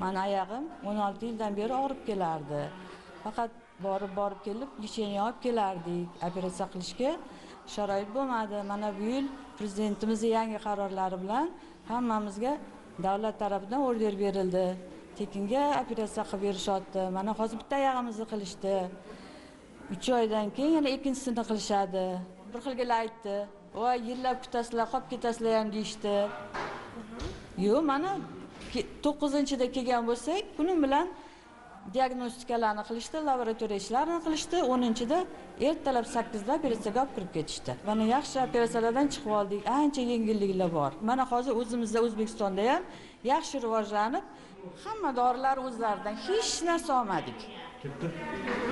mani oyog'im o'n olti yildan beri og'rib kelardi. Faqat borib borib kelib lechение olib kelardik operatsiya qilishga. Sharoit bo'lmadi. Mana bu yil prezidentimizni yangi qarorlari bilan hammamizga davlat tarafidan order berildi. Tekinga operatsiya qilib berishyapti mana hozir bitta oyog'imizni qilishdi. Uch oydan keyin yana ikkinchisini qilishadi. Bir xilgilar aytdi voy yillab kutasizlar qolib ketasizlar ham deyishdi. Yo'q mana to'qqizinchida kelgan bo'lsak buning bilan diagnostikalarni qilishdi laboratoriya ishlarini qilishdi o'ninchida ertalab sakkizda operatsiyaga olib kirib ketishdi. Mana yaxshi operatsiyalardan chiqib oldik ancha yengilliklar bor. Mana hozir o'zimizda o'zbekistonda ham yaxshi rivojlanib hamma dorilar o'zlaridan hech narsa olmadik.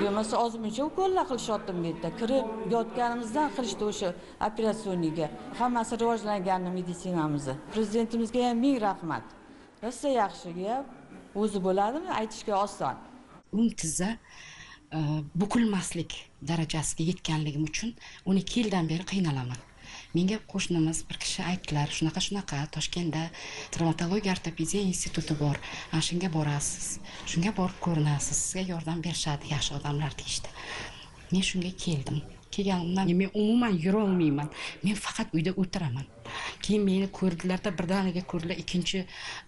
Bo'lmasa ozmuncha ukollar qilishyapti bu yerda kirib yotganimizdan qilishdi o'sha operatsiyoniga hammasi rivojlangan meditsinamizni prezidentimizga ham ming rahmat rosa yaxshi gap o'zi bo'ladimi? Aytishga oson. O'ng tizza e, bukilmaslik darajasiga yetganligim uchun o'n ikki yildan beri qiynalaman. Menga qo'shnimiz bir kishi aytdilar shunaqa shunaqa toshkentda travmatologiya ortopediya instituti bor. Ana shunga borasiz shunga borib ko'rinasiz sizga yordam berishadi yaxshi odamlar deyishdi. Men shunga keldim. Kelganimdan men umuman yurolmayman. Men faqat uyda o'tiraman. Keyin meni ko'rdilarda birdaniga ko'rdilar ikkinchi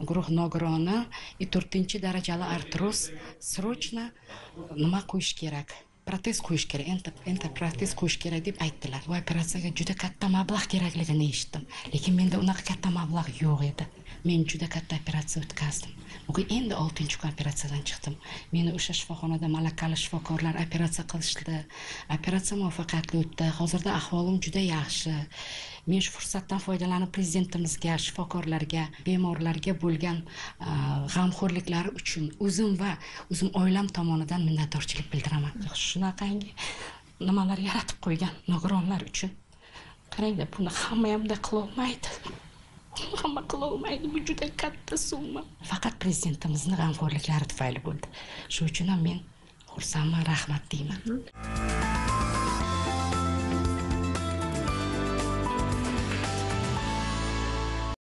guruh nogironi. И to'rtinchi darajali artroz срочно nima qo'yish kerak? Protez qo'yish kerak enta protez qo'yish kerak deb aytdilar. Bu operatsiyaga juda katta mablag' kerakligini eshitdim. Lekin menda unaqa katta mablag' yo'q edi. Men juda katta operatsiya o'tkazdim. Bugun endi oltinchi kun operatsiyadan chiqdim. Meni o'sha shifoxonada malakali shifokorlar operatsiya qilishdi. Operatsiya muvaffaqiyatli o'tdi. Hozirda ahvolim juda yaxshi. Men shu fursatdan foydalanib prezidentimizga shifokorlarga bemorlarga bo'lgan g'amxo'rliklari uchun o'zim va o'zim oilam tomonidan minnatdorchilik bildiraman. Shunaqangi nimalar yaratib qo'ygan nogironlar uchun qaranglar buni hamma ham qilolmaydi. Hamma qilolmaydi bu juda katta summa faqat prezidentimizni g'amxo'rliklari tufayli bo'ldi shuning uchun ham men xursandman rahmat deyman